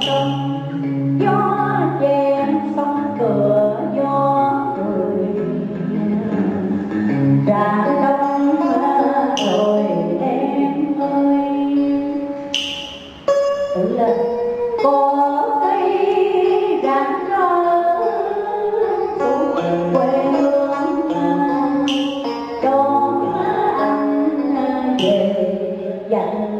sông gió chen sông cửa, gió cười. Tràn đông rồi đêm hơi tự lên có cây rạng rỡ quê hương đón anh về dành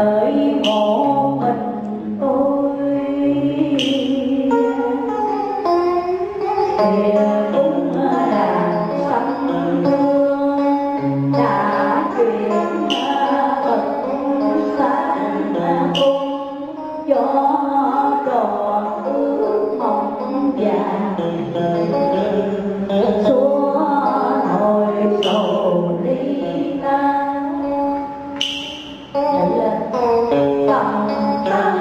đời một mình tôi. Để cũng đã sắm thương, đã chuyển thật xa cung cho tròn ước mộng vàng 噔噔。